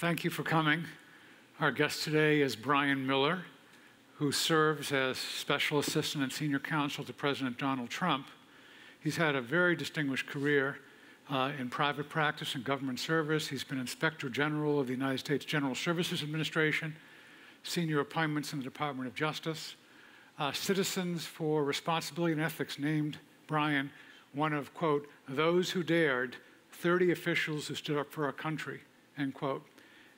thank you for coming. Our guest today is Brian Miller, who serves as Special Assistant and Senior Counsel to President Donald Trump. He's had a very distinguished career uh, in private practice and government service. He's been Inspector General of the United States General Services Administration, senior appointments in the Department of Justice. Uh, Citizens for Responsibility and Ethics named Brian one of, quote, those who dared 30 officials who stood up for our country, end quote.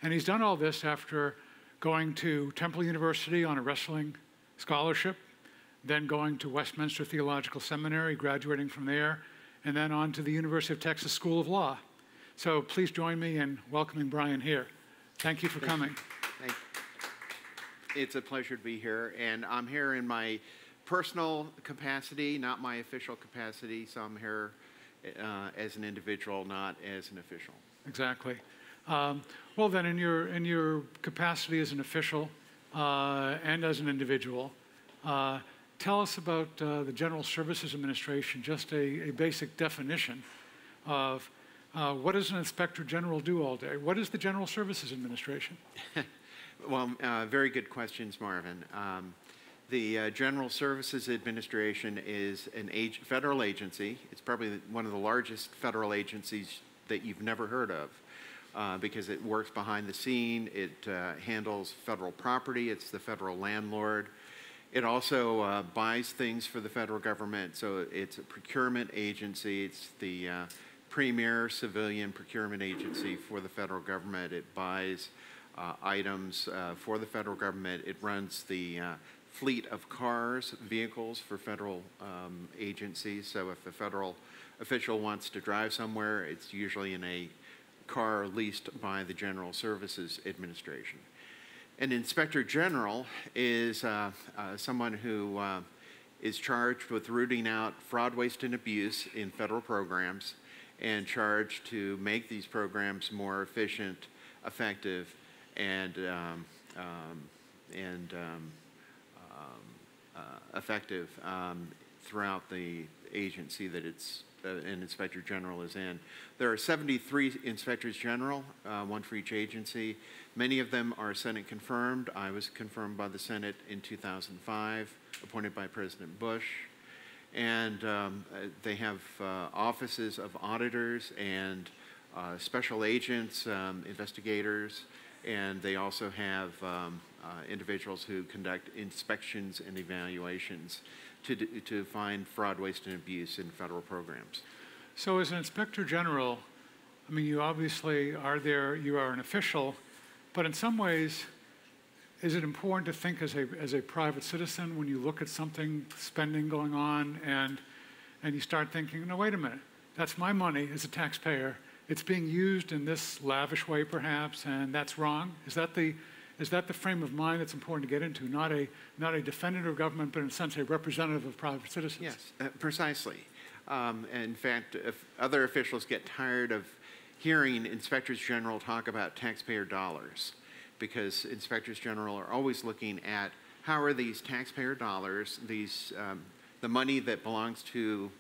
And he's done all this after going to Temple University on a wrestling scholarship, then going to Westminster Theological Seminary, graduating from there, and then on to the University of Texas School of Law. So please join me in welcoming Brian here. Thank you for Thank coming. You. Thank you. It's a pleasure to be here, and I'm here in my personal capacity, not my official capacity. So I'm here uh, as an individual, not as an official. Exactly. Um, well, then, in your in your capacity as an official uh, and as an individual, uh, tell us about uh, the General Services Administration. Just a, a basic definition of uh, what does an inspector general do all day? What is the General Services Administration? well, uh, very good questions, Marvin. Um, the uh, General Services Administration is an age, federal agency. It's probably one of the largest federal agencies that you've never heard of uh, because it works behind the scene. It uh, handles federal property. It's the federal landlord. It also uh, buys things for the federal government. So it's a procurement agency. It's the uh, premier civilian procurement agency for the federal government. It buys uh, items for the federal government. It runs the fleet of cars, vehicles for federal um, agencies. So if a federal official wants to drive somewhere, it's usually in a car leased by the General Services Administration. An inspector general is uh, uh, someone who uh, is charged with rooting out fraud, waste, and abuse in federal programs and charged to make these programs more efficient, effective, and um, um, and um, uh, effective um, throughout the agency that it's uh, an inspector general is in. There are 73 inspectors general, uh, one for each agency. Many of them are Senate confirmed. I was confirmed by the Senate in 2005, appointed by President Bush. And um, uh, they have uh, offices of auditors and uh, special agents, um, investigators, and they also have um, uh, individuals who conduct inspections and evaluations to, to find fraud, waste, and abuse in federal programs. So, as an inspector general, I mean, you obviously are there, you are an official, but in some ways, is it important to think as a, as a private citizen when you look at something, spending going on, and, and you start thinking, no, wait a minute, that's my money as a taxpayer. It's being used in this lavish way, perhaps, and that's wrong. Is that the is that the frame of mind that's important to get into? Not a, not a defendant of government, but in a sense a representative of private citizens. Yes, uh, precisely. Um, in fact, if other officials get tired of hearing inspectors general talk about taxpayer dollars, because inspectors general are always looking at how are these taxpayer dollars, these um, the money that belongs to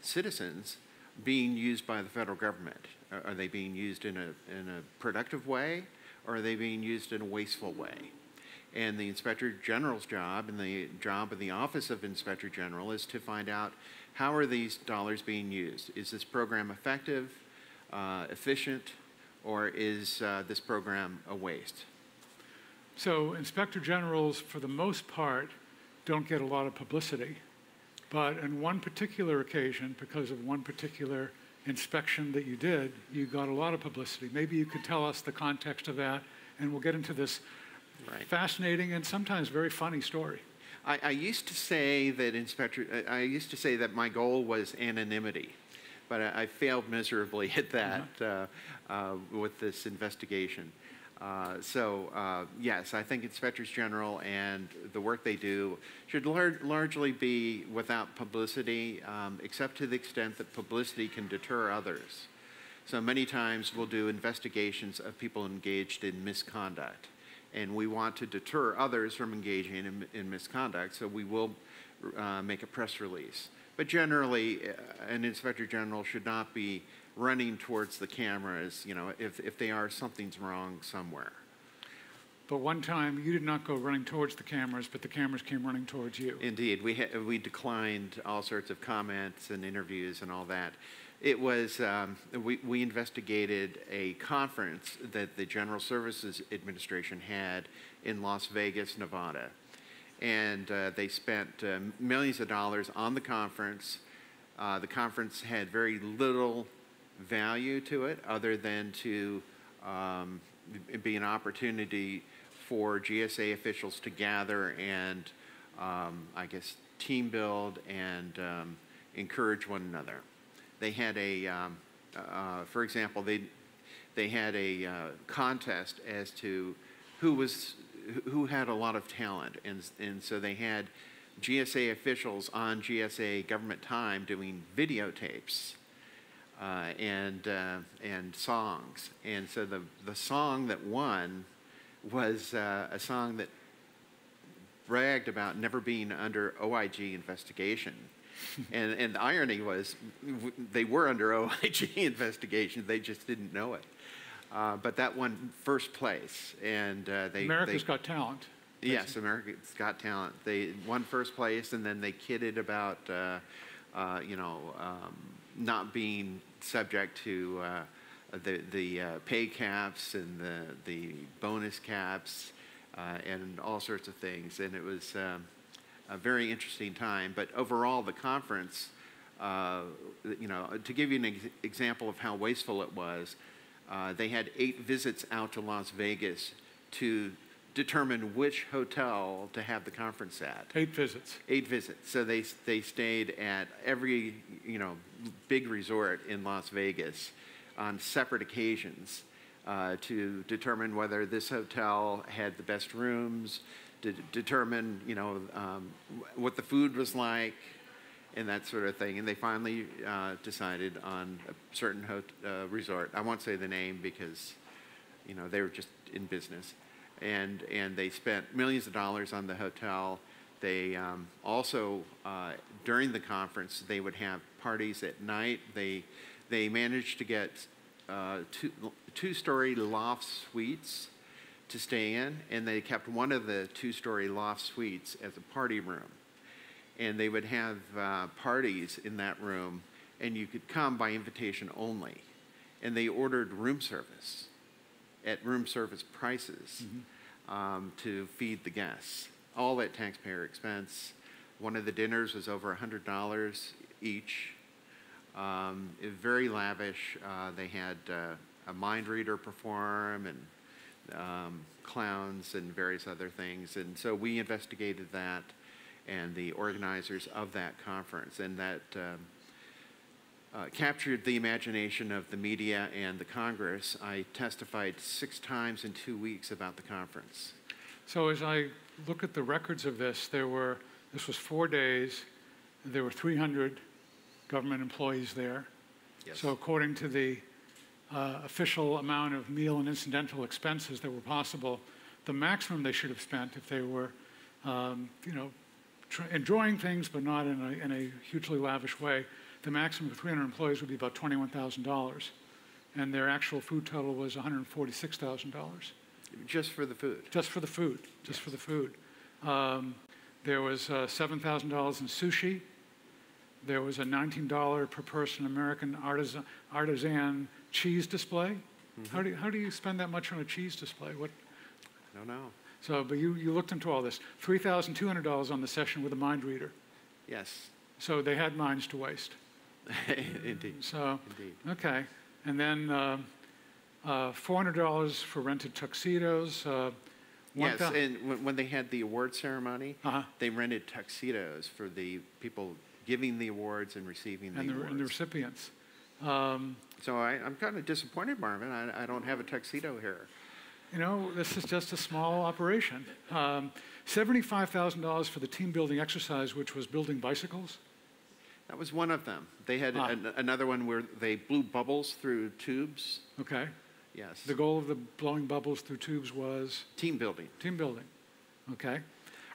citizens, being used by the federal government? Are they being used in a in a productive way? Or are they being used in a wasteful way? And the Inspector General's job and the job of the Office of Inspector General is to find out how are these dollars being used? Is this program effective, uh, efficient, or is uh, this program a waste? So Inspector Generals, for the most part, don't get a lot of publicity. But on one particular occasion, because of one particular inspection that you did, you got a lot of publicity. Maybe you could tell us the context of that, and we'll get into this right. fascinating and sometimes very funny story. I, I, used to say that Inspector, I used to say that my goal was anonymity, but I, I failed miserably at that uh -huh. uh, uh, with this investigation. Uh, so uh, yes, I think inspectors general and the work they do should lar largely be without publicity, um, except to the extent that publicity can deter others. So many times we'll do investigations of people engaged in misconduct, and we want to deter others from engaging in, in misconduct. So we will uh, make a press release But generally, uh, an inspector general should not be running towards the cameras, you know, if, if they are, something's wrong somewhere. But one time, you did not go running towards the cameras, but the cameras came running towards you. Indeed, we, ha- we declined all sorts of comments and interviews and all that. It was, um, we, we investigated a conference that the General Services Administration had in Las Vegas, Nevada. And uh, they spent uh, millions of dollars on the conference. Uh, the conference had very little value to it other than to um, be an opportunity for GSA officials to gather and, um, I guess, team build and um, encourage one another. They had a, um, uh, for example, they, they had a uh, contest as to who was who had a lot of talent, and and so they had GSA officials on GSA government time doing videotapes uh, and uh, and songs, and so the the song that won was uh, a song that bragged about never being under OIG investigation. and, and the irony was they were under OIG investigation, they just didn't know it. Uh, but that won first place, and uh, they. America's they, Got Talent. Yes, America's Got Talent. They won first place, and then they kidded about, uh, uh, you know, um, not being subject to uh, the the uh, pay caps and the the bonus caps uh, and all sorts of things. And it was um, a very interesting time. But overall, the conference, uh, you know, to give you an ex- example of how wasteful it was, uh, they had eight visits out to Las Vegas to determine which hotel to have the conference at. Eight visits. Eight visits. So they, they stayed at every, you know, big resort in Las Vegas on separate occasions uh, to determine whether this hotel had the best rooms, to determine, you know, um, what the food was like, and that sort of thing. And they finally uh, decided on a certain uh, resort. I won't say the name because, you know, they were just in business. And, and they spent millions of dollars on the hotel. They um, also, uh, during the conference, they would have parties at night. They, they managed to get uh, two, two-story loft suites to stay in, and they kept one of the two-story loft suites as a party room and they would have uh, parties in that room, and you could come by invitation only. And they ordered room service at room service prices um, to feed the guests, all at taxpayer expense. One of the dinners was over $100 each. Um, very lavish. Uh, they had uh, a mind reader perform and um, clowns and various other things. And so we investigated that and the organizers of that conference, and that um, uh, captured the imagination of the media and the Congress. I testified six times in two weeks about the conference. So as I look at the records of this, there were, this was four days, there were 300 government employees there. Yes. So according to the uh, official amount of meal and incidental expenses that were possible, the maximum they should have spent if they were, um, you know, enjoying things but not in a, in a hugely lavish way, the maximum of 300 employees would be about $21,000. And their actual food total was $146,000 Just for the food. just for the food, just for the food. Um, there was uh, $7,000 in sushi. There was a $19 per person American artisan, artisan cheese display. How, do you, how do you spend that much on a cheese display? What, I don't know. So, but you, you looked into all this. $3,200 on the session with a mind reader. Yes, So they had minds to waste. indeed. So, Indeed. okay. And then um uh, $400 for rented tuxedos. Uh, Yes, 1,000 and when, they had the award ceremony, Uh-huh. they rented tuxedos for the people giving the awards and receiving the and, the, awards. and the recipients. Um, so I, I'm kind of disappointed, Marvin. I, I don't have a tuxedo here. You know, this is just a small operation. Um, $75,000 for the team building exercise, which was building bicycles. That was one of them. They had Ah. an, another one where they blew bubbles through tubes. Okay. Yes. The goal of the blowing bubbles through tubes was Team building. team building. Okay.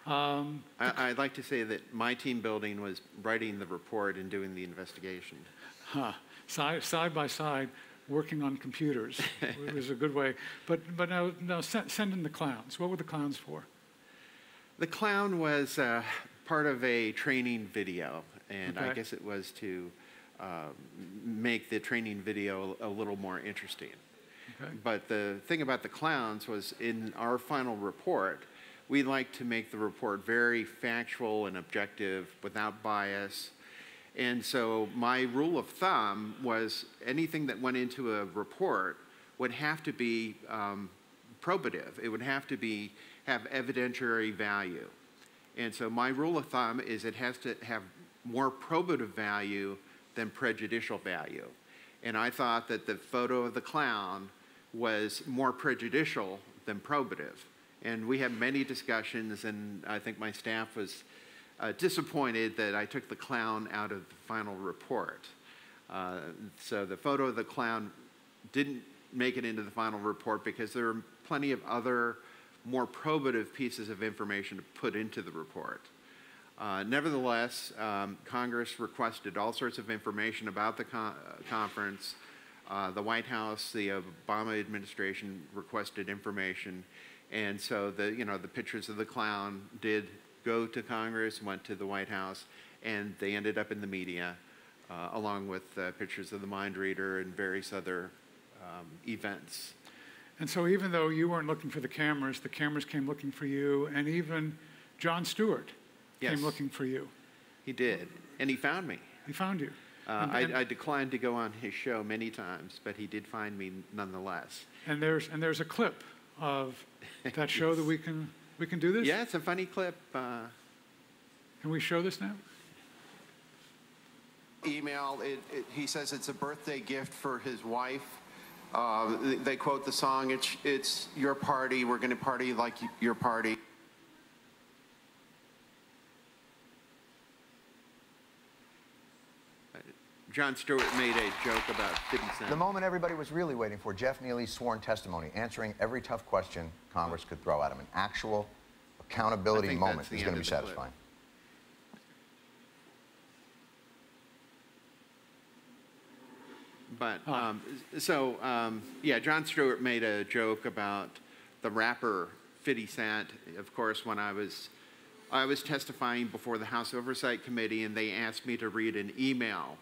Um, I, I'd like to say that my team building was writing the report and doing the investigation. huh, side, side by side, working on computers. it was a good way. But, but now, now send, send in the clowns. What were the clowns for? The clown was uh, part of a training video, and I guess it was to um, make the training video a little more interesting. Okay. But the thing about the clowns was in our final report, we like to make the report very factual and objective without bias. And so my rule of thumb was anything that went into a report would have to be um, probative. It would have to be have evidentiary value. And so my rule of thumb is it has to have more probative value than prejudicial value. And I thought that the photo of the clown was more prejudicial than probative. And we had many discussions, and I think my staff was uh, disappointed that I took the clown out of the final report. Uh, so the photo of the clown didn't make it into the final report because there were plenty of other more probative pieces of information to put into the report. Uh, nevertheless, um, Congress requested all sorts of information about the con- uh, conference. Uh, the White House, the Obama administration requested information, and so the you know the pictures of the clown did go to Congress, went to the White House, and they ended up in the media, uh, along with uh, pictures of the mind reader and various other um, events. And so even though you weren't looking for the cameras, the cameras came looking for you, and even Jon Stewart Yes. came looking for you. He did, and he found me. He found you. Uh, And- I, I declined to go on his show many times, but he did find me nonetheless. And there's, and there's a clip of that show that we can, we can do this? Yeah, it's a funny clip. Uh, Can we show this now? email. It, it, he says it's a birthday gift for his wife. Uh, they, they quote the song, it's, it's your party, we're going to party like your party. Jon Stewart made a joke about 50 Cent. The moment everybody was really waiting for, Jeff Neely's sworn testimony, answering every tough question Congress could throw at him. An actual accountability moment that's the is going to be of the clip. satisfying. But um, so um, yeah, Jon Stewart made a joke about the rapper 50 Cent. Of course, when I was I was testifying before the House Oversight Committee, and they asked me to read an email,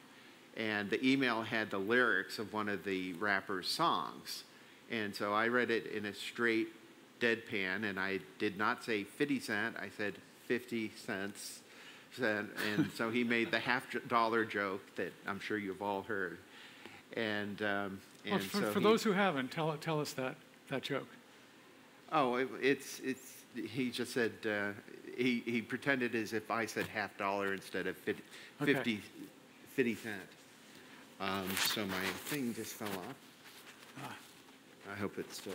and the email had the lyrics of one of the rapper's songs, and so I read it in a straight deadpan, and I did not say 50 cent. I said 50 cents. Cent, and so he made the half dollar joke that I'm sure you've all heard. And, um, Well, for, so for he- those who haven't, tell, tell us that, that joke. oh, it, it's it's he just said uh, he he pretended as if I said half dollar instead of 50, Okay. 50, 50 cent. Um, so my thing just fell off. Ah. I hope it's still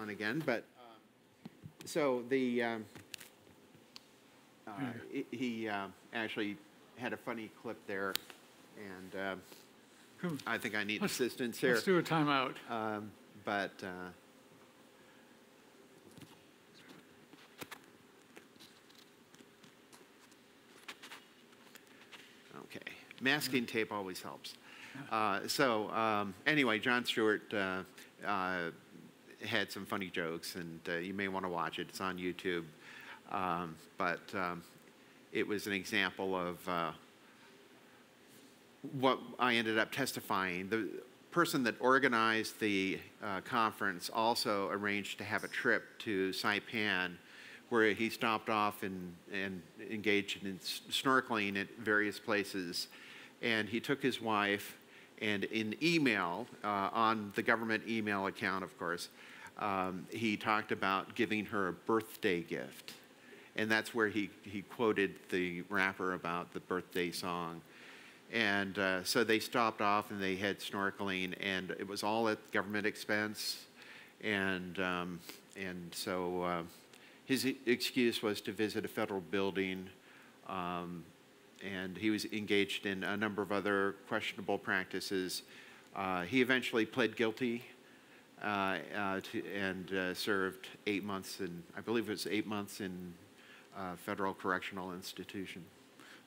on again, but um, so the um, uh, he- he uh, actually had a funny clip there, and Cool. I think I need Let's- assistance here. Let's do a timeout. Um, but uh, okay, masking tape always helps. Uh, so um, anyway, Jon Stewart uh, uh, had some funny jokes, and uh, you may want to watch it. It's on YouTube. Um, but um, it was an example of uh, what I ended up testifying. The person that organized the uh, conference also arranged to have a trip to Saipan where he stopped off and, and engaged in snorkeling at various places. And he took his wife, and in email, uh, on the government email account, of course, um, he talked about giving her a birthday gift. And that's where he, he quoted the rapper about the birthday song. And uh, so they stopped off and they had snorkeling, and it was all at government expense. And, um, and so uh, his excuse was to visit a federal building, um, and he was engaged in a number of other questionable practices. Uh, he eventually pled guilty, uh, uh, to, and uh, served eight months in, I believe it was eight months in uh, federal correctional institution.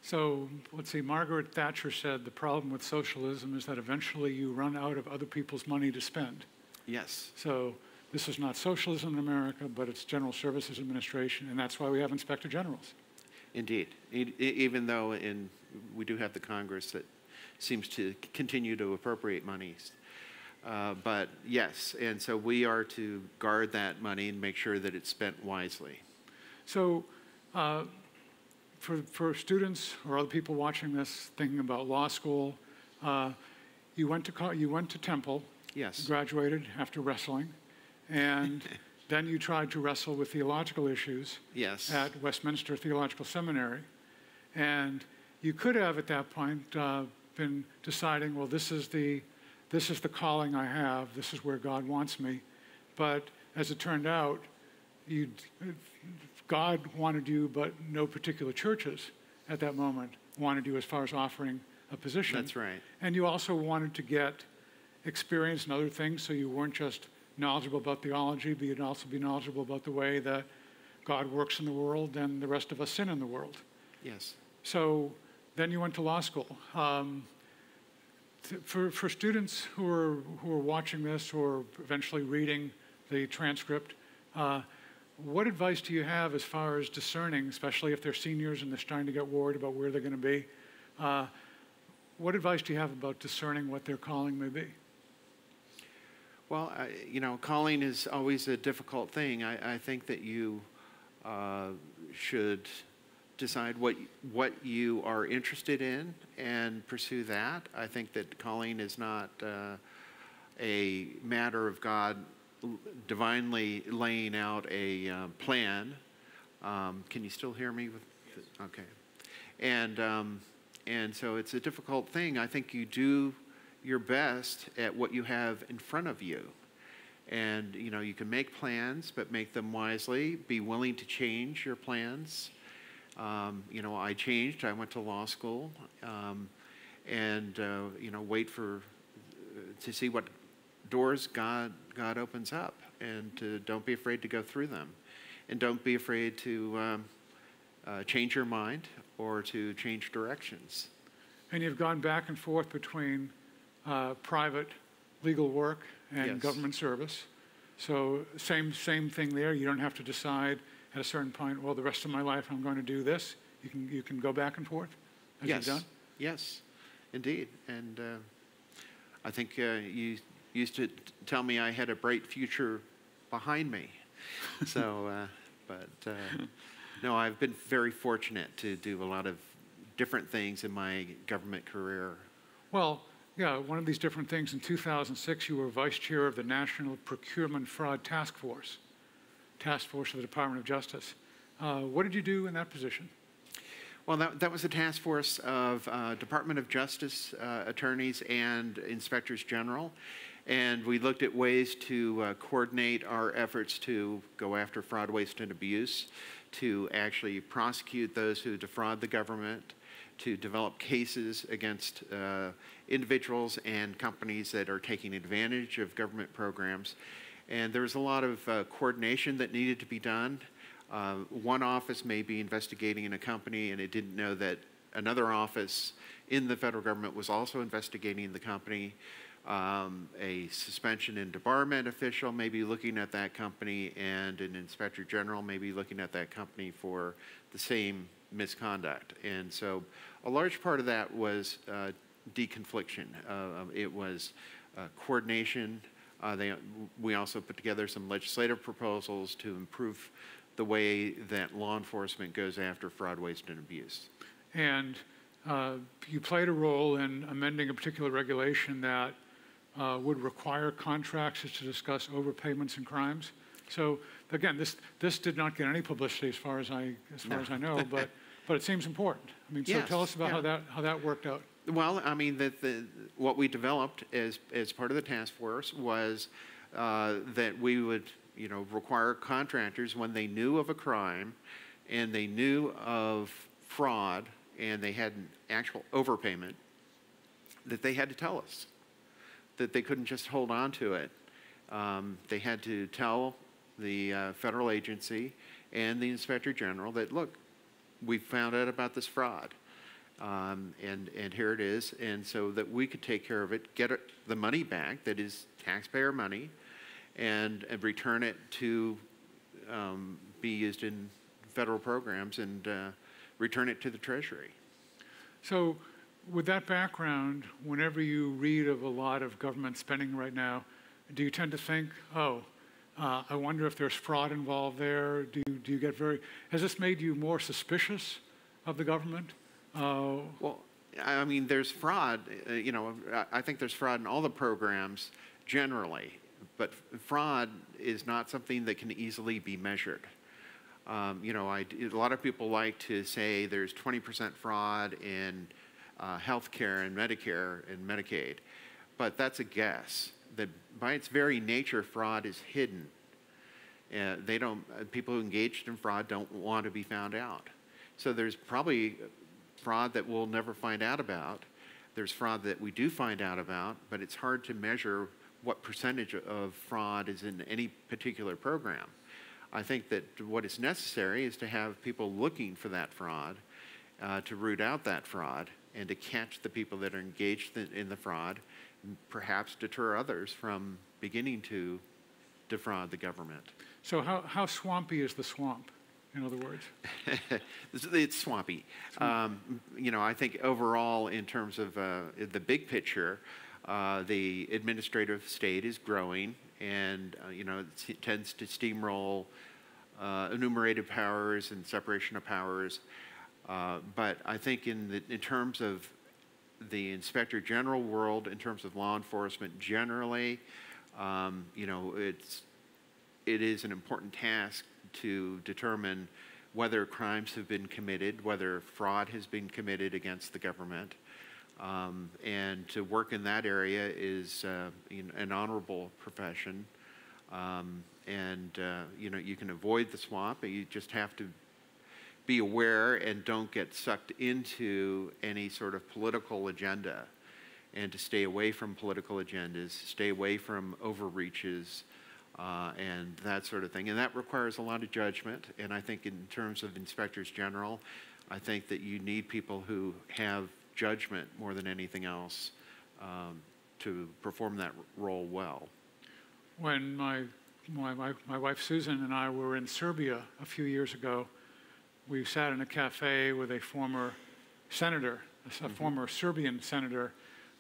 So let's see, Margaret Thatcher said the problem with socialism is that eventually you run out of other people's money to spend. Yes, So this is not socialism in America, but it's General Services Administration, and that's why we have inspector generals. Indeed. E- even though in, we do have the Congress that seems to continue to appropriate monies. Uh, but yes, and so we are to guard that money and make sure that it's spent wisely. So uh, for, for students or other people watching this thinking about law school, uh, you, went to you went to Temple, Yes. graduated after wrestling, and then you tried to wrestle with theological issues Yes. at Westminster Theological Seminary. And you could have at that point uh, been deciding, well, this is, the, this is the calling I have, this is where God wants me. But as it turned out, you, God wanted you, but no particular churches at that moment wanted you as far as offering a position. That's right. And you also wanted to get experience in other things, so you weren't just knowledgeable about theology, but you'd also be knowledgeable about the way that God works in the world and the rest of us sin in the world. Yes. So then you went to law school. Um, for, for students who are, who are watching this or eventually reading the transcript, uh, what advice do you have as far as discerning, especially if they're seniors and they're starting to get worried about where they're going to be? Uh, what advice do you have about discerning what their calling may be? Well, I, you know, calling is always a difficult thing. I, I think that you uh, should decide what what you are interested in and pursue that. I think that calling is not uh, a matter of God divinely laying out a uh, plan. Um, can you still hear me? With, Okay. And um, and so it's a difficult thing. I think you do your best at what you have in front of you. And you know, you can make plans, but make them wisely. Be willing to change your plans. Um, you know, I changed. I went to law school, um, and uh, you know, wait for uh, to see what doors God God opens up, and to, don't be afraid to go through them, and don't be afraid to um, uh, change your mind or to change directions. And you've gone back and forth between uh, private legal work and Yes. government service. So same same thing there. You don't have to decide at a certain point. Well, the rest of my life I'm going to do this. You can you can go back and forth as yes. you've done. Yes, indeed. And uh, I think uh, you used to tell me I had a bright future behind me. so, uh, but uh, no, I've been very fortunate to do a lot of different things in my government career. Well, yeah. One of these different things. In 2006, you were vice chair of the National Procurement Fraud Task Force, task force of the Department of Justice. Uh, what did you do in that position? Well, that, that was a task force of uh, Department of Justice uh, attorneys and inspectors general. And we looked at ways to uh, coordinate our efforts to go after fraud, waste, and abuse, to actually prosecute those who defraud the government, to develop cases against uh, individuals and companies that are taking advantage of government programs. And there was a lot of uh, coordination that needed to be done. Uh, one office may be investigating in a company and it didn't know that another office in the federal government was also investigating the company. Um, a suspension and debarment official may be looking at that company, and an inspector general may be looking at that company for the same misconduct. And so, a large part of that was uh, deconfliction. Uh, it was uh, coordination. Uh, they, we also put together some legislative proposals to improve the way that law enforcement goes after fraud, waste, and abuse. And uh, you played a role in amending a particular regulation that uh, would require contractors to discuss overpayments and crimes. So again, this, this did not get any publicity as far as I, as far No. as I know, but, but it seems important. I mean, so tell us about how that, how that worked out. Well, I mean, that the, what we developed as, as part of the task force was uh, that we would, you know, require contractors when they knew of a crime and they knew of fraud and they had an actual overpayment, that they had to tell us, that they couldn't just hold on to it. um, they had to tell the uh, federal agency and the inspector general that, look, we found out about this fraud. Um, and, and here it is. And so that we could take care of it, get it, the money back that is taxpayer money, and, and return it to um, be used in federal programs and uh, return it to the Treasury. So, with that background, whenever you read of a lot of government spending right now, do you tend to think, oh, uh, I wonder if there's fraud involved there? Do do you get very, has this made you more suspicious of the government? Uh, Well, I mean, there's fraud, uh, you know, I- think there's fraud in all the programs generally, but fraud is not something that can easily be measured. Um, you know, I, a lot of people like to say there's 20% fraud in uh, healthcare and Medicare and Medicaid, but that's a guess. That by its very nature, fraud is hidden. Uh, they don't. Uh, people who engaged in fraud don't want to be found out. So there's probably fraud that we'll never find out about. There's fraud that we do find out about, but it's hard to measure what percentage of fraud is in any particular program. I think that what is necessary is to have people looking for that fraud, uh, to root out that fraud, and to catch the people that are engaged in, the fraud, perhaps deter others from beginning to defraud the government. so, how, how swampy is the swamp, in other words? It's- swampy. Um, you know, I think overall, in terms of uh, the big picture, uh, the administrative state is growing, and uh, you know, it tends to steamroll uh, enumerated powers and separation of powers. Uh, but I think in the, in terms of the inspector general world, in terms of law enforcement generally, um, you know, it's it is an important task to determine whether crimes have been committed, whether fraud has been committed against the government. Um, and to work in that area is uh, an honorable profession. Um, and, uh, you know, you can avoid the swamp, but you just have to be aware and don't get sucked into any sort of political agenda and to stay away from political agendas, stay away from overreaches, uh, and that sort of thing. And that requires a lot of judgment. And I think, in terms of inspectors general, I think that you need people who have judgment more than anything else um, to perform that role well. When my, my, my, my wife Susan and I were in Serbia a few years ago, we sat in a cafe with a former senator, a s- a former Serbian senator,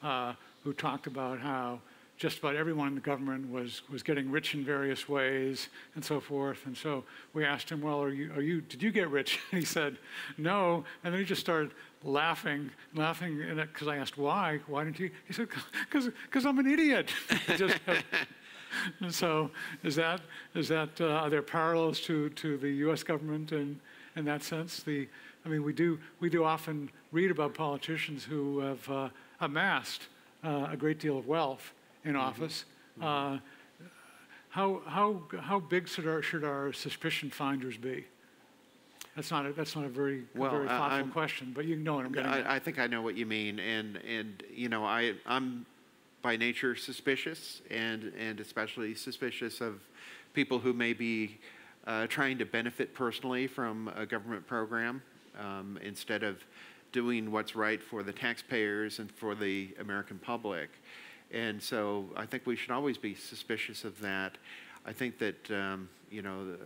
uh, who talked about how just about everyone in the government was, was getting rich in various ways and so forth. And so we asked him, well, are you, are you, did you get rich? And he said, no. And then he just started laughing, laughing, because I asked why, why didn't you? He said, because I'm an idiot. Just and so, is that is that uh, are there parallels to to the U.S. government in in that sense? The I mean, we do we do often read about politicians who have uh, amassed uh, a great deal of wealth in office. Uh, how how how big should our should our suspicion finders be? That's not a, that's not a very a Well, very thoughtful I'm- question, but you know what I'm getting. at. I, I think I know what you mean, and and you know I I'm by nature suspicious, and and especially suspicious of people who may be uh, trying to benefit personally from a government program um, instead of doing what's right for the taxpayers and for the American public. And so I think we should always be suspicious of that. I think that um, you know the,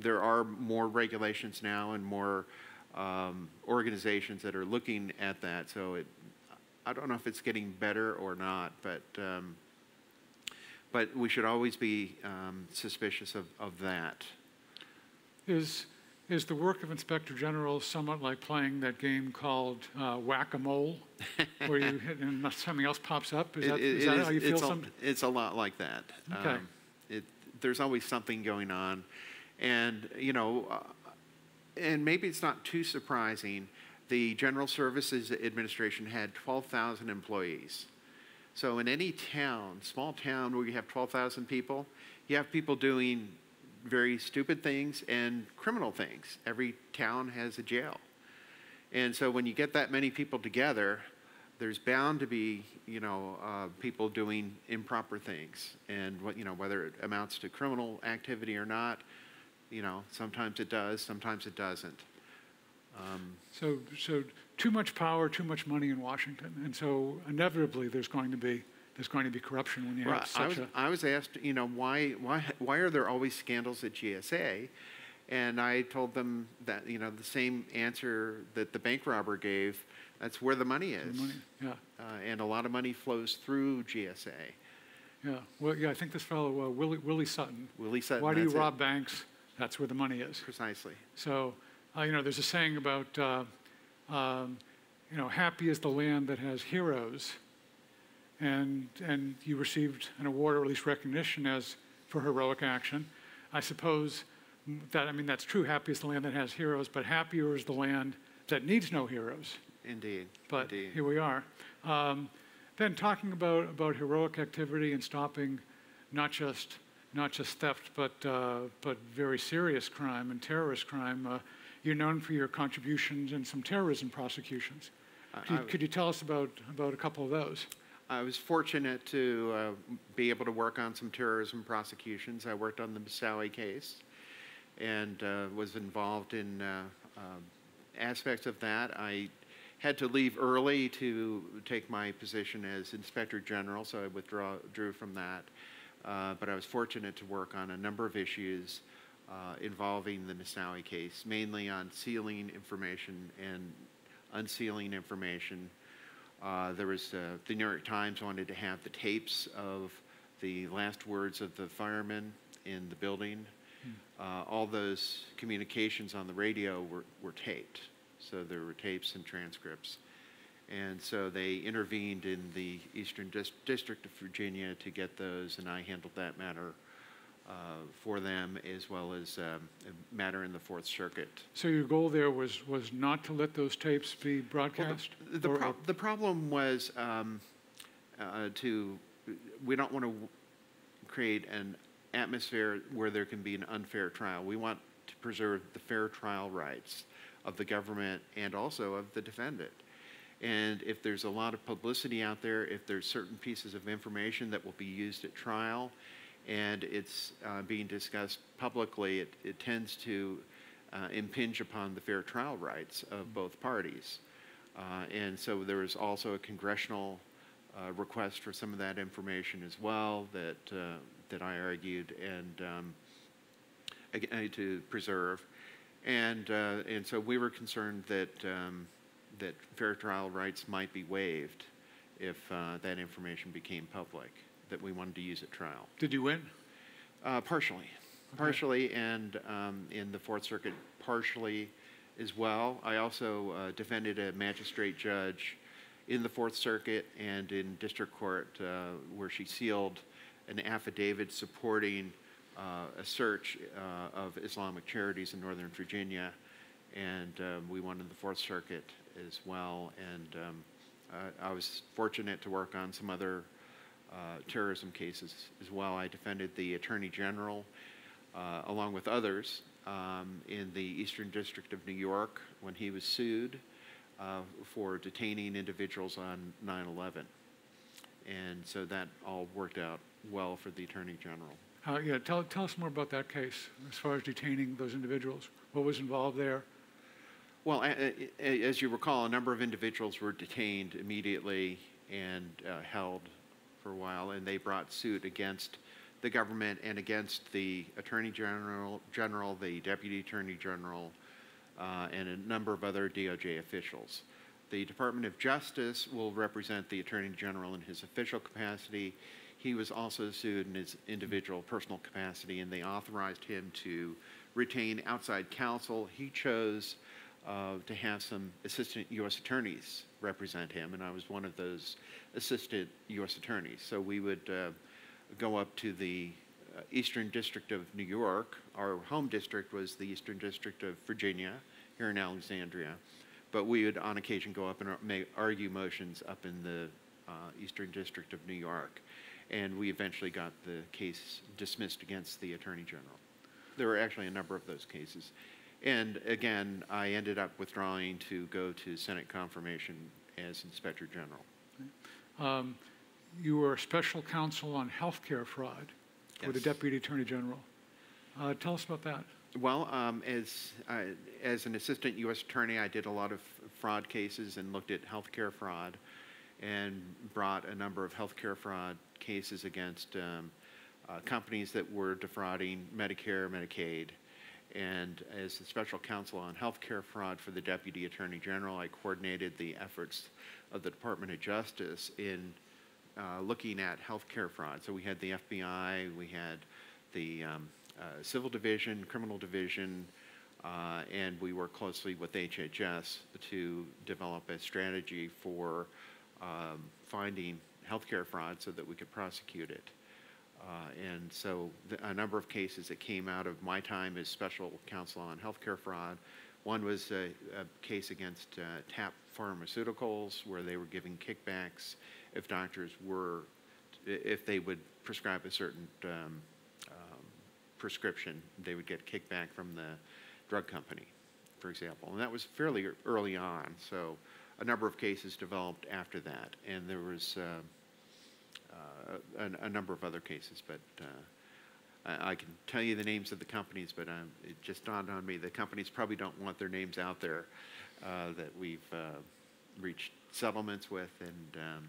there are more regulations now and more um, organizations that are looking at that. So it, I don't know if it's getting better or not, but um, but we should always be um, suspicious of, of that. Is is the work of inspector general somewhat like playing that game called uh, whack-a-mole, where you hit and something else pops up? Is It- that, it, is that is, how you feel? it's, a, Some, it's a lot like that. Okay. Um, it, there's always something going on. And, you know, uh, and maybe it's not too surprising, the General Services Administration had 12,000 employees. So in any town, small town where you have 12,000 people, you have people doing very stupid things and criminal things. Every town has a jail. And so when you get that many people together, there's bound to be, you know, uh, people doing improper things, and what you know, whether it amounts to criminal activity or not, you know, sometimes it does, sometimes it doesn't. So, so too much power, too much money in Washington, and so inevitably there's going to be there's going to be corruption when you Well, have I such was, a. I was asked, you know, why, why, why are there always scandals at GSA? And I told them that, you know, the same answer that the bank robber gave, that's where the money is. money, yeah. Uh, and a lot of money flows through GSA. Yeah, well, yeah, I think this fellow uh, Willie Willie Sutton. Willie Sutton, Why do you it. rob banks? That's where the money is. Precisely. So, uh, you know, there's a saying about, uh, um, you know, happy is the land that has heroes. And, and you received an award or at least recognition as for heroic action. I suppose that, I mean, that's true. Happy is the land that has heroes, but happier is the land that needs no heroes. Indeed. But Indeed. here we are. Um, then talking about, about heroic activity and stopping not just, not just theft, but, uh, but very serious crime and terrorist crime, uh, you're known for your contributions in some terrorism prosecutions. Could, I- could you tell us about, about a couple of those? I was fortunate to uh, be able to work on some terrorism prosecutions. I worked on the Moussaoui case and uh, was involved in uh, um, aspects of that. I had to leave early to take my position as Inspector General, so I withdrew from that. Uh, but I was fortunate to work on a number of issues uh, involving the Moussaoui case, mainly on sealing information and unsealing information. Uh, there was uh, the New York Times wanted to have the tapes of the last words of the firemen in the building. Uh, all those communications on the radio were, were taped, so there were tapes and transcripts. And so they intervened in the Eastern Dis- District of Virginia to get those, and I handled that matter for them, as well as um, a matter in the Fourth Circuit. So your goal there was, was not to let those tapes be Well, broadcast? the, the, Or- prob- the problem was um, uh, to, we don't want to create an atmosphere where there can be an unfair trial. We want to preserve the fair trial rights of the government and also of the defendant. And if there's a lot of publicity out there, if there's certain pieces of information that will be used at trial, and it's uh, being discussed publicly, it, it tends to uh, impinge upon the fair trial rights of both parties. Uh, and so there was also a congressional uh, request for some of that information as well that, uh, that I argued and um, to preserve. And, uh, and so we were concerned that, um, that fair trial rights might be waived if uh, that information became public, that we wanted to use at trial. Did you win? Uh, partially, partially, and um, in the Fourth Circuit, partially as well. I also uh, defended a magistrate judge in the Fourth Circuit and in district court uh, where she sealed an affidavit supporting uh, a search uh, of Islamic charities in Northern Virginia, and um, we won in the Fourth Circuit as well. And um, I, I was fortunate to work on some other terrorism cases as well. I defended the Attorney General, uh, along with others, um, in the Eastern District of New York when he was sued uh, for detaining individuals on 9 11. And so that all worked out well for the Attorney General. Uh, yeah, tell, tell us more about that case as far as detaining those individuals. What was involved there? Well, a- a- as you recall, a number of individuals were detained immediately and uh, held for a while, and they brought suit against the government and against the Attorney General, General the Deputy Attorney General, uh, and a number of other DOJ officials. The Department of Justice will represent the Attorney General in his official capacity. He was also sued in his individual personal capacity, and they authorized him to retain outside counsel. He chose uh, to have some assistant U.S. attorneys represent him, and I was one of those assistant U.S. attorneys. So we would uh, go up to the uh, Eastern District of New York. Our home district was the Eastern District of Virginia here in Alexandria. But we would on occasion go up and make, argue motions up in the uh, Eastern District of New York. And we eventually got the case dismissed against the Attorney General. There were actually a number of those cases. And again, I ended up withdrawing to go to Senate confirmation as Inspector General. Um, You were special counsel on healthcare fraud for the Deputy Attorney General. Uh, Tell us about that. Well, um, as, uh, as an assistant U.S. attorney, I did a lot of fraud cases and looked at healthcare fraud and brought a number of healthcare fraud cases against um, uh, companies that were defrauding Medicare, Medicaid. And as the special counsel on healthcare fraud for the Deputy Attorney General, I coordinated the efforts of the Department of Justice in uh, looking at healthcare fraud. So we had the FBI, we had the um, uh, Civil Division, Criminal Division, uh, and we worked closely with HHS to develop a strategy for um, finding healthcare fraud so that we could prosecute it. Uh, and so the, a number of cases that came out of my time as special counsel on healthcare fraud. One was a, a case against uh, TAP Pharmaceuticals where they were giving kickbacks if doctors were, if they would prescribe a certain um, um, prescription, they would get kickback from the drug company, for example. And that was fairly early on. So a number of cases developed after that. And there was uh, a, a number of other cases, but uh, I, I can tell you the names of the companies, but um, it just dawned on me the companies probably don't want their names out there uh, that we've uh, reached settlements with and um,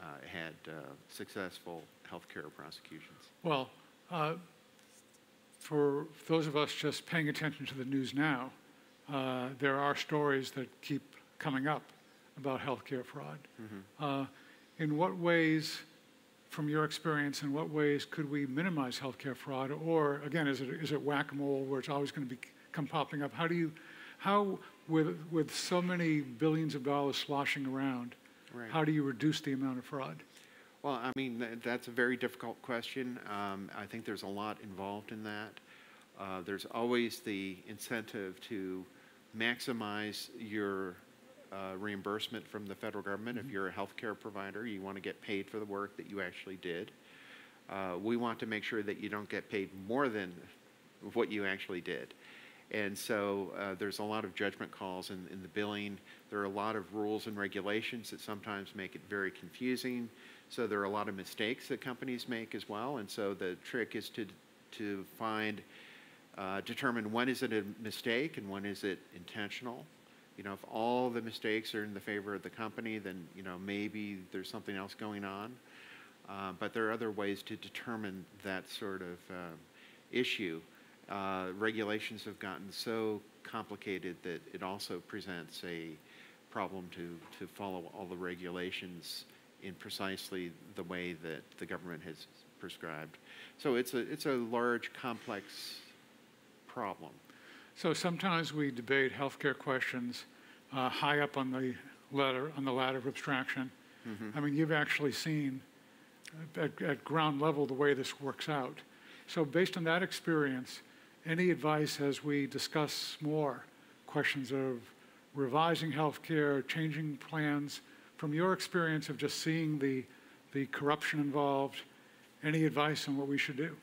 uh, had uh, successful healthcare prosecutions. Well, uh, for those of us just paying attention to the news now, uh, there are stories that keep coming up about healthcare fraud. Uh, in what ways, from your experience, in what ways could we minimize healthcare fraud? Or again, is it, is it whack-a-mole where it's always going to be come popping up? How do you, how with with so many billions of dollars sloshing around, Right. how do you reduce the amount of fraud? Well, I mean, tha- that's a very difficult question. Um, I think there's a lot involved in that. Uh, there's always the incentive to maximize your uh, reimbursement from the federal government. If you're a healthcare provider, you want to get paid for the work that you actually did. Uh, we want to make sure that you don't get paid more than what you actually did. And so uh, there's a lot of judgment calls in, in the billing. There are a lot of rules and regulations that sometimes make it very confusing. So there are a lot of mistakes that companies make as well. And so the trick is to, to find, uh, determine when is it a mistake and when is it intentional. You know, if all the mistakes are in the favor of the company, then, you know, maybe there's something else going on. Uh, but there are other ways to determine that sort of uh, issue. Uh, regulations have gotten so complicated that it also presents a problem to, to follow all the regulations in precisely the way that the government has prescribed. So it's a, it's a large, complex problem. So sometimes we debate healthcare questions uh, high up on the ladder, on the ladder of abstraction. I mean, you've actually seen at, at ground level the way this works out. So based on that experience, any advice as we discuss more questions of revising healthcare, changing plans, from your experience of just seeing the, the corruption involved, any advice on what we should do?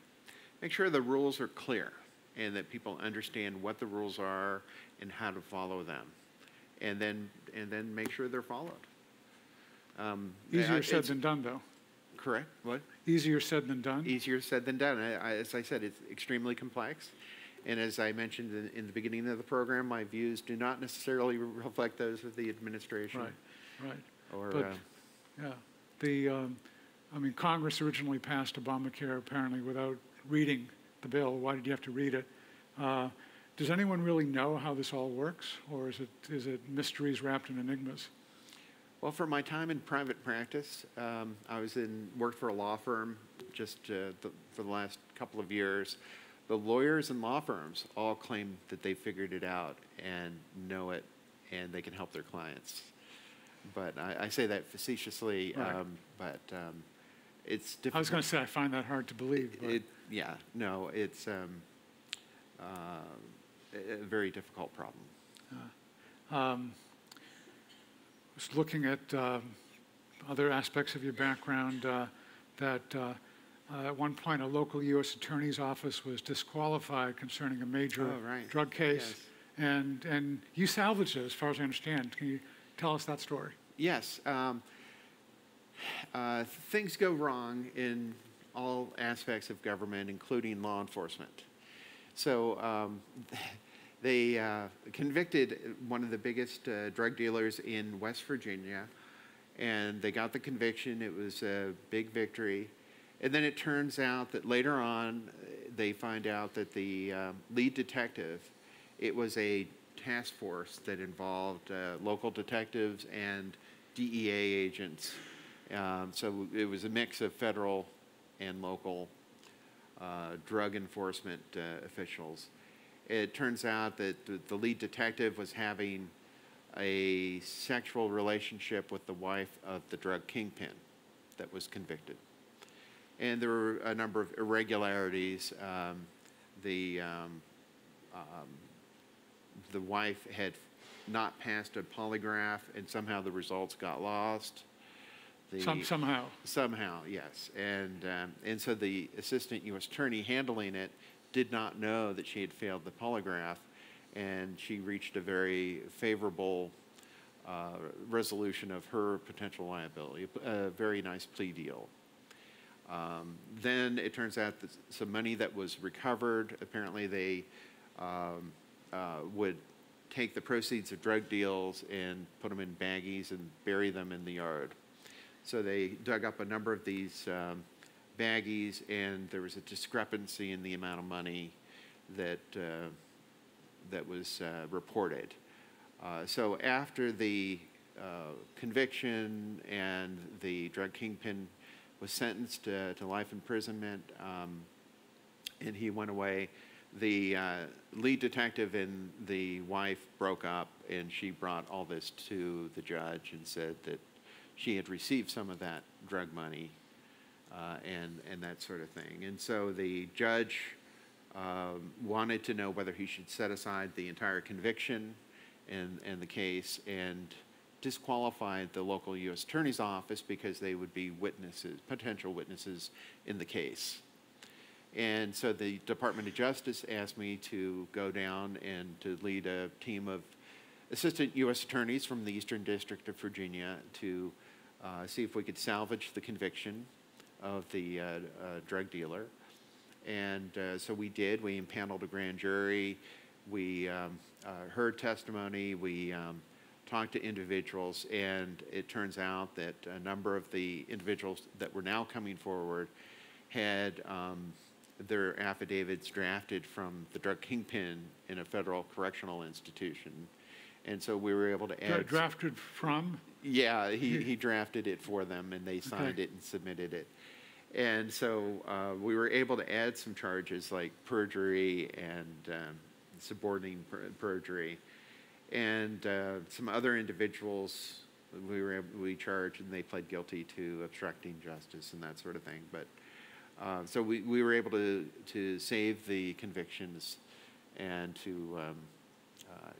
Make sure the rules are clear and that people understand what the rules are and how to follow them. And then, and then make sure they're followed. Um, I- Easier said than done, though. Correct, what? Easier said than done. Easier said than done. I, I, as I said, it's extremely complex. And as I mentioned in, in the beginning of the program, my views do not necessarily reflect those of the administration. Right, right. Or, But- uh, Yeah, the, um, I mean, Congress originally passed Obamacare apparently without reading the bill. Why did you have to read it? Uh, Does anyone really know how this all works, or is it, is it mysteries wrapped in enigmas? Well, for my time in private practice, um, I was in worked for a law firm just uh, the, for the last couple of years. The lawyers and law firms all claim that they figured it out and know it, and they can help their clients. But I, I say that facetiously, Right. um, but um, it's difficult. I was going to say, I find that hard to believe, but It, yeah, no, it's um, uh, a very difficult problem. um, was looking at um, other aspects of your background uh, that uh, Uh, At one point, a local U.S. Attorney's Office was disqualified concerning a major Oh, right. drug case. Yes. And, and you salvaged it, as far as I understand. Can you tell us that story? Yes. Um, uh, things go wrong in all aspects of government, including law enforcement. So um, they uh, convicted one of the biggest uh, drug dealers in West Virginia, and they got the conviction. It was a big victory. And then it turns out that later on, uh, they find out that the um, lead detective, it was a task force that involved uh, local detectives and DEA agents. Um, so it was a mix of federal and local uh, drug enforcement uh, officials. It turns out that the, lead detective was having a sexual relationship with the wife of the drug kingpin that was convicted. And there were a number of irregularities. Um, the, um, um, the wife had not passed a polygraph, and somehow the results got lost. The- Some, somehow. Somehow, yes. And, um, and so the assistant U.S. attorney handling it did not know that she had failed the polygraph, and she reached a very favorable uh, resolution of her potential liability, a very nice plea deal. Um, then it turns out that some money that was recovered, apparently they um, uh, would take the proceeds of drug deals and put them in baggies and bury them in the yard. So they dug up a number of these um, baggies, and there was a discrepancy in the amount of money that uh, that was uh, reported. Uh, so after the uh, conviction and the drug kingpin was sentenced uh, to life imprisonment, um, and he went away. The uh, lead detective and the wife broke up, and she brought all this to the judge and said that she had received some of that drug money uh, and and that sort of thing. And so the judge um, wanted to know whether he should set aside the entire conviction and and the case and disqualified the local U.S. Attorney's Office because they would be witnesses, potential witnesses in the case. And so the Department of Justice asked me to go down and to lead a team of assistant U.S. attorneys from the Eastern District of Virginia to uh, see if we could salvage the conviction of the uh, uh, drug dealer. And uh, so we did. We impaneled a grand jury. We um, uh, heard testimony. We um, talked to individuals. And it turns out that a number of the individuals that were now coming forward had um, their affidavits drafted from the drug kingpin in a federal correctional institution. And so we were able to add. Drafted from? Yeah, he, he drafted it for them and they signed Okay. it and submitted it. And so uh, we were able to add some charges like perjury and um, subordinating per- perjury. And uh, some other individuals we were able, we charged and they pled guilty to obstructing justice and that sort of thing. But uh, so we, we were able to, to save the convictions and to um,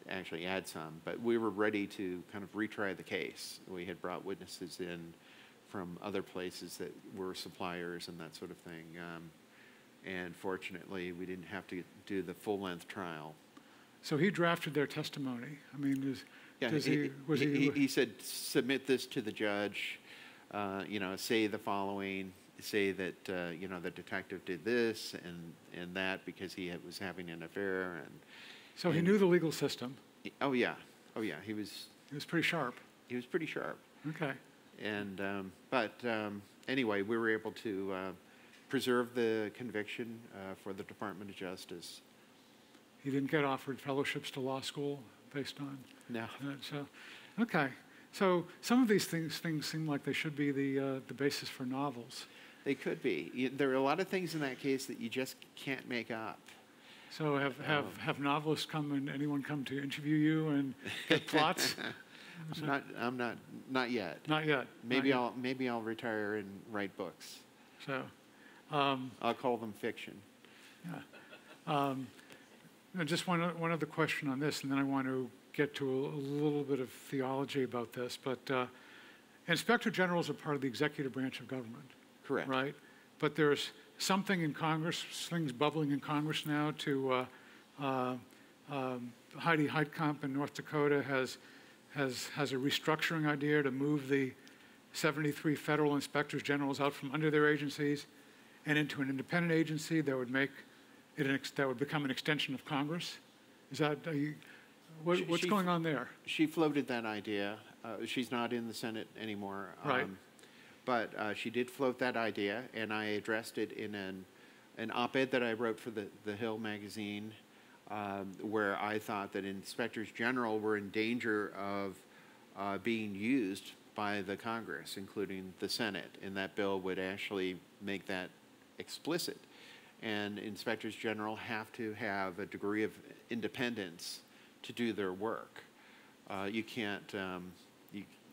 actually add some, but we were ready to kind of retry the case. We had brought witnesses in from other places that were suppliers and that sort of thing. Um, and fortunately, we didn't have to do the full-length trial. So he drafted their testimony. I mean, does, Yeah, does he, he, he, he, he said, submit this to the judge, uh, you know, say the following, say that, uh, you know, the detective did this and, and that because he had- was having an affair and, so he knew the legal system. oh yeah, oh yeah, he was, He was pretty sharp. he was pretty sharp. Okay. And, um, but um, anyway, we were able to uh, preserve the conviction uh, for the Department of Justice. He didn't get offered fellowships to law school based on Now, that. So, okay. So some of these things, things seem like they should be the, uh, the basis for novels. they could be. There are a lot of things in that case that you just can't make up. So have, have, Um, have novelists come and anyone come to interview you and get plots? I'm not, I'm not, not yet. Not yet. Maybe yet. I'll, maybe I'll retire and write books. So, um, I'll call them fiction. Now, Just one, one other question on this, and then I want to get to a, a little bit of theology about this. But uh, inspector generals are part of the executive branch of government, Correct. right? but there's something in Congress, things bubbling in Congress now to, uh, uh, um, Heidi Heitkamp in North Dakota has, has, has a restructuring idea to move the 73 federal inspectors generals out from under their agencies and into an independent agency that would make it, an ex- that would become an extension of Congress? Is that, you, what, She- what's she- going on there? She floated that idea. Uh, she's not in the Senate anymore. Right. um, But uh, she did float that idea, and I addressed it in an, an op-ed that I wrote for the, the Hill magazine, um, where I thought that inspectors general were in danger of uh, being used by the Congress, including the Senate, and that bill would actually make that explicit. And inspectors general have to have a degree of independence to do their work. Uh, you can't, um,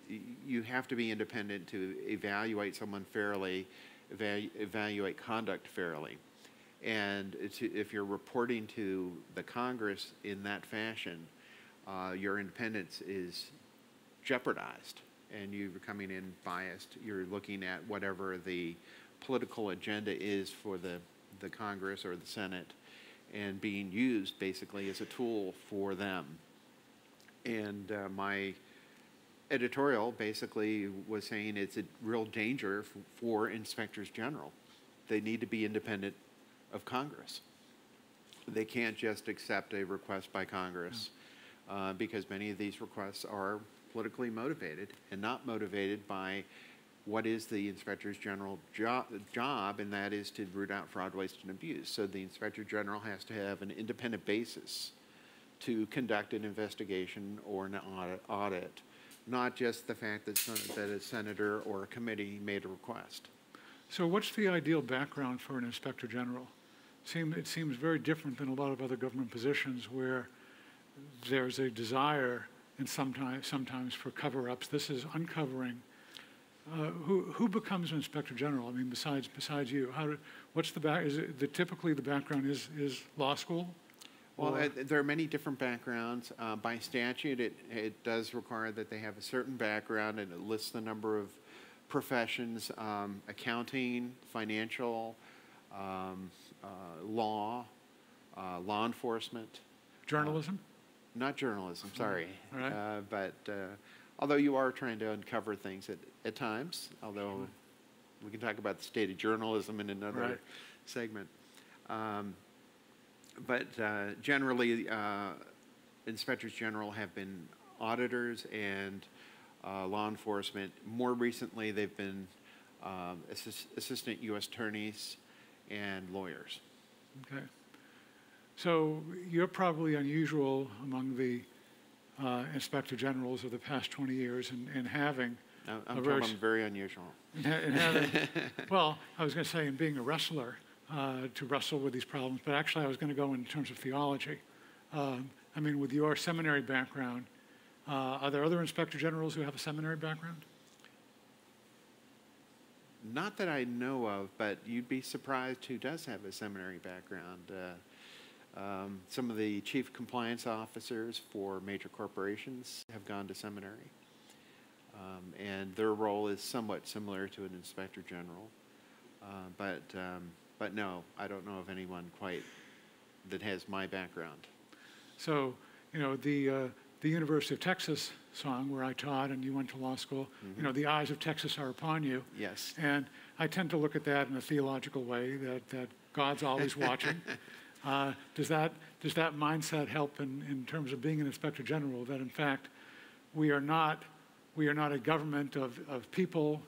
you, have to be independent to evaluate someone fairly, eva- evaluate conduct fairly. And it's, if you're reporting to the Congress in that fashion, uh, your independence is jeopardized and you're coming in biased. You're looking at whatever the political agenda is for the, the Congress or the Senate and being used basically as a tool for them. And uh, my editorial basically was saying it's a real danger f- for inspectors general. They need to be independent of Congress. They can't just accept a request by Congress uh, because many of these requests are politically motivated and not motivated by what is the inspector's general jo- job, and that is to root out fraud, waste, and abuse. So the inspector general has to have an independent basis to conduct an investigation or an audit, audit not just the fact that, that a senator or a committee made a request. So what's the ideal background for an inspector general? Seem, it seems very different than a lot of other government positions where there's a desire and sometimes, sometimes for cover-ups. This is uncovering. Uh, who, who becomes an inspector general? I mean, besides, besides you, how, do- what's the back, is it, the, typically the background is, is law school? Well, uh, there are many different backgrounds. Uh, by statute, it, it does require that they have a certain background, and it lists the number of professions um, accounting, financial, um, uh, law, uh, law enforcement. Journalism? Not journalism, sorry. All right. Uh, but uh, although you are trying to uncover things at, at times, although we can talk about the state of journalism in another Right. segment. Um, but uh, generally, uh, inspectors general have been auditors and uh, law enforcement. More recently, they've been um, assist- assistant U.S. attorneys and lawyers. Okay. So you're probably unusual among the uh, inspector generals of the past 20 years in, in having, I'm, A I'm very told s- I'm very unusual. in, in having, well, I was going to say in being a wrestler uh, to wrestle with these problems, but actually I was going to go in terms of theology. Um, I mean, with your seminary background, uh, are there other inspector generals who have a seminary background? Not that I know of, but you'd be surprised who does have a seminary background. Uh, um, some of the chief compliance officers for major corporations have gone to seminary, um, and their role is somewhat similar to an inspector general. Uh, but um, but no, I don't know of anyone quite that has my background. So, you know, the, uh, the University of Texas song where I taught and you went to law school, you know, the eyes of Texas are upon you. Yes. And I tend to look at that in a theological way, that, that God's always watching. Uh, does, that, does that mindset help in, in terms of being an inspector general, that in fact, we are not, we are not a government of, of people.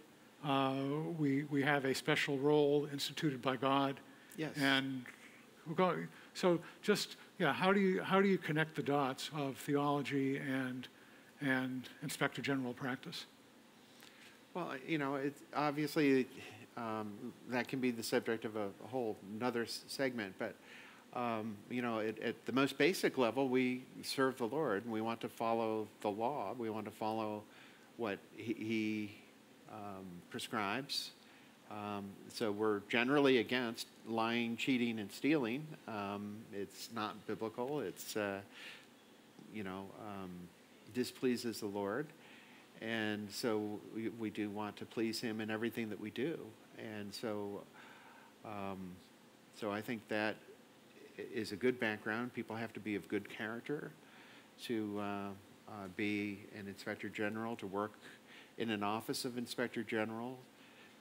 Uh, we, we have a special role instituted by God. Yes. And going, so just, yeah, how do you, how do you connect the dots of theology and, and inspector general practice? Well, you know, it's obviously um, that can be the subject of a, a whole another segment, but um, you know, at, at the most basic level, we serve the Lord, and we want to follow the law. We want to follow what He, he um, prescribes. Um, so we're generally against lying, cheating, and stealing. Um, it's not biblical. It's uh, you know um, displeases the Lord. And so we, we do want to please him in everything that we do. And so Um, so I think that is a good background. People have to be of good character to uh, uh, be an inspector general, to work in an office of inspector general,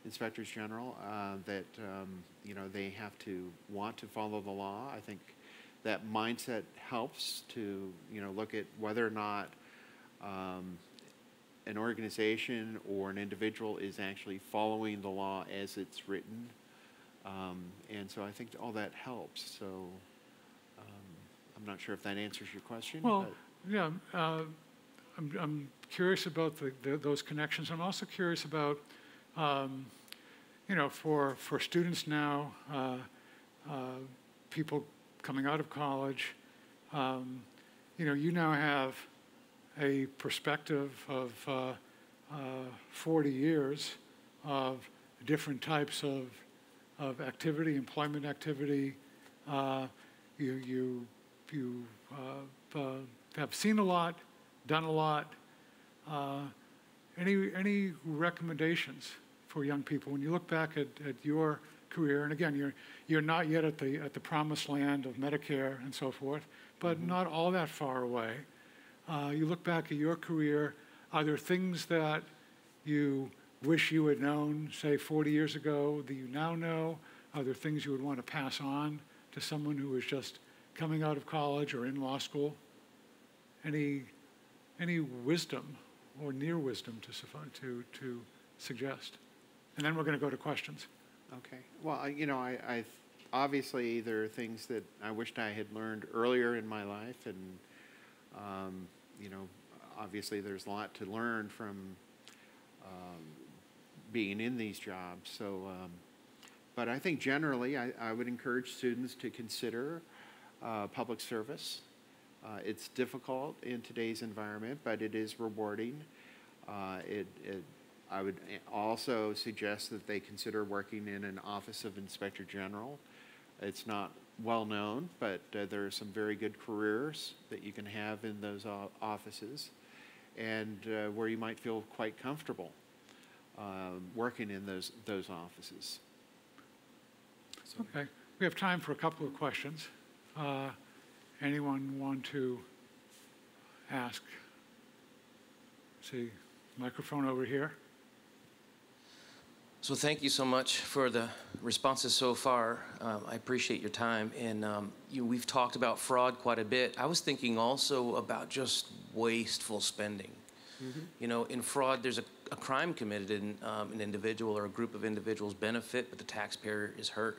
inspectors general. Uh, that um, you know they have to want to follow the law. I think that mindset helps to you know look at whether or not um, an organization or an individual is actually following the law as it's written. Um, and so I think all that helps. So um, I'm not sure if that answers your question. Well, yeah, uh, I'm, I'm curious about the, the, those connections. I'm also curious about, um, you know, for, for students now, uh, uh, people coming out of college, um, you know, you now have a perspective of uh, uh, 40 years of different types of, of activity, employment activity. Uh, you, you, you uh, have seen a lot, done a lot. Uh, any, any recommendations for young people when you look back at, at your career? And again, you're, you're not yet at the, at the promised land of Medicare and so forth, but not all that far away. Uh, you look back at your career, are there things that you wish you had known, say 40 years ago, that you now know? Are there things you would want to pass on to someone who is just coming out of college or in law school? Any, any wisdom or near wisdom to, to, to suggest? And then we're going to go to questions. Okay. Well, you know, I, I obviously there are things that I wished I had learned earlier in my life, and um, you know, obviously there's a lot to learn from um, being in these jobs. So, um, but I think generally, I, I would encourage students to consider uh, public service. Uh, it's difficult in today's environment, but it is rewarding. Uh, it, it, I would also suggest that they consider working in an office of inspector general. It's not well known, but uh, there are some very good careers that you can have in those offices, and uh, where you might feel quite comfortable um, working in those those offices. So- Okay. We have time for a couple of questions. Anyone want to ask? See, microphone over here. So thank you so much for the responses so far. Um, I appreciate your time. And um, you, we've talked about fraud quite a bit. I was thinking also about just wasteful spending. You know, in fraud, there's a, a crime committed and um, an individual or a group of individuals benefit, but the taxpayer is hurt.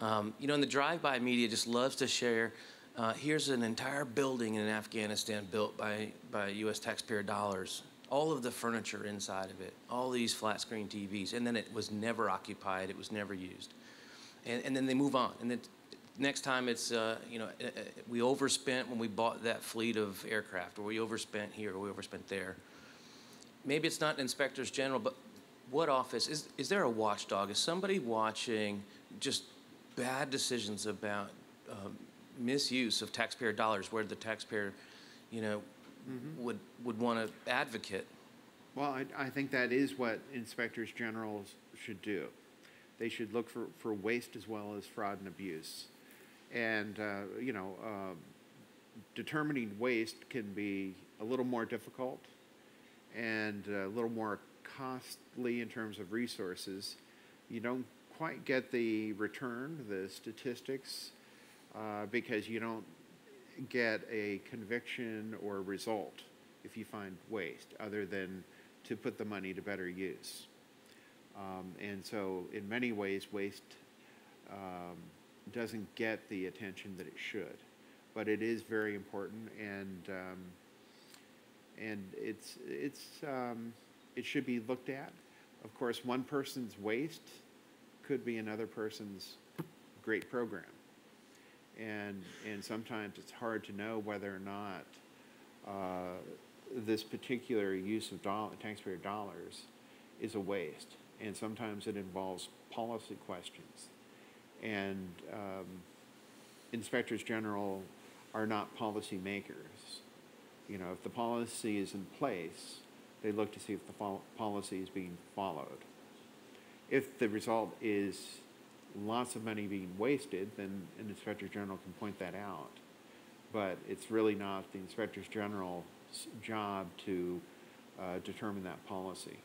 Um, you know, and the drive-by media just loves to share. Uh, here's an entire building in Afghanistan built by by U.S. taxpayer dollars. All of the furniture inside of it, all these flat screen TVs, and then it was never occupied. It was never used, and, and then they move on. And then next time it's uh, you know uh, uh, we overspent when we bought that fleet of aircraft, or we overspent here, or we overspent there. Maybe it's not inspectors general, but what office is is there a watchdog? Is somebody watching just bad decisions about um, misuse of taxpayer dollars, where the taxpayer, you know, would would want to advocate? Well, I, I think that is what inspectors generals should do. They should look for, for waste as well as fraud and abuse. And, uh, you know, um determining waste can be a little more difficult and a little more costly in terms of resources. You don't quite get the return, the statistics, uh, because you don't get a conviction or result if you find waste, other than to put the money to better use. Um, and so, in many ways, waste um, doesn't get the attention that it should, but it is very important, and um, and it's it's um, it should be looked at. Of course, one person's waste could be another person's great program, and and sometimes it's hard to know whether or not uh, this particular use of taxpayer dollars is a waste, and sometimes it involves policy questions, and um, inspectors general are not policy makers. You know, if the policy is in place, they look to see if the policy is being followed. If the result is lots of money being wasted, then an inspector general can point that out. But it's really not the inspector general's job to uh, determine that policy.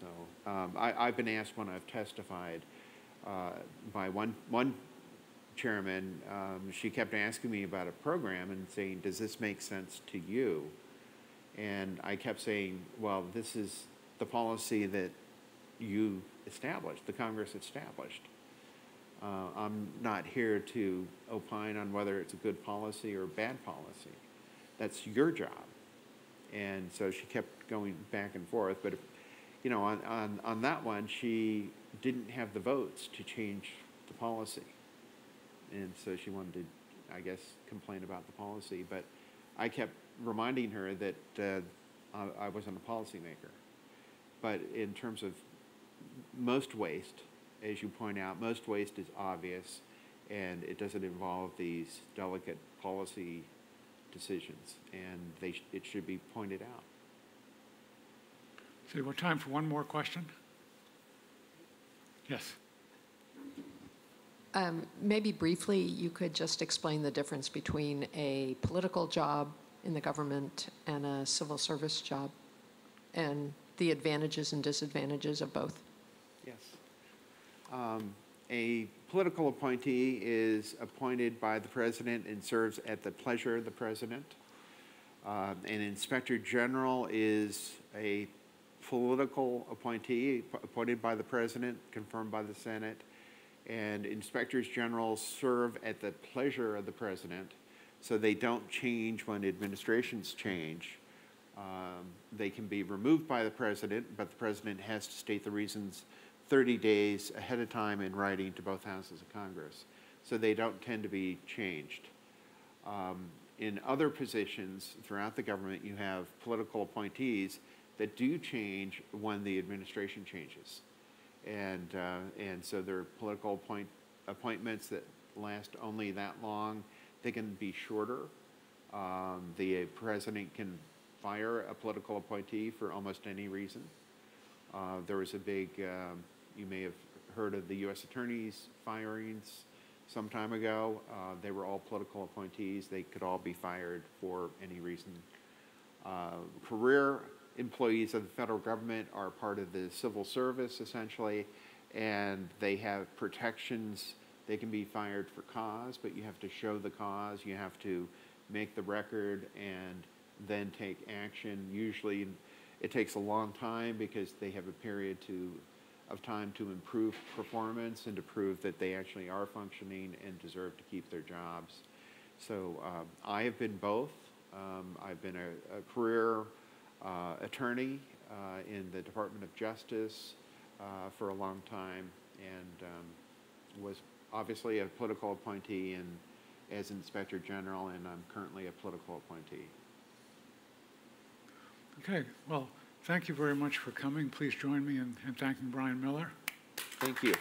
So um, I, I've been asked when I've testified uh, by one, one chairman, um, she kept asking me about a program and saying, does this make sense to you? And I kept saying, well, this is the policy that you established, the Congress established. Uh, I'm not here to opine on whether it's a good policy or bad policy. That's your job. And so she kept going back and forth. But, you know, on, on, on that one, she didn't have the votes to change the policy. And so she wanted to, I guess, complain about the policy. But I kept reminding her that uh, I, I wasn't a policymaker. But in terms of most waste, as you point out, most waste is obvious and it doesn't involve these delicate policy decisions and they, sh- it should be pointed out. So we have time for one more question? Yes. Um, Maybe briefly, you could just explain the difference between a political job in the government and a civil service job, and the advantages and disadvantages of both. Yes. Um, A political appointee is appointed by the president and serves at the pleasure of the president. Uh, An inspector general is a political appointee appointed by the president, confirmed by the Senate. And inspectors general serve at the pleasure of the president, so they don't change when administrations change. Um, They can be removed by the president, but the president has to state the reasons 30 days ahead of time in writing to both houses of Congress. So they don't tend to be changed. Um, In other positions throughout the government, you have political appointees that do change when the administration changes. And, uh, and so there are political appoint, appointments that last only that long. They can be shorter. Um, the president can fire a political appointee for almost any reason. Uh, there was a big, um, you may have heard of the U.S. attorneys firings some time ago. Uh, they were all political appointees. They could all be fired for any reason. Uh, career employees of the federal government are part of the civil service essentially, and they have protections. They can be fired for cause, but you have to show the cause. You have to make the record and then take action. Usually, it takes a long time because they have a period to of time to improve performance and to prove that they actually are functioning and deserve to keep their jobs. So um, I have been both. Um, I've been a, a career uh, attorney uh, in the Department of Justice uh, for a long time and um, was obviously a political appointee and as Inspector General, and I'm currently a political appointee. Okay, well, thank you very much for coming. Please join me in in thanking Brian Miller. Thank you.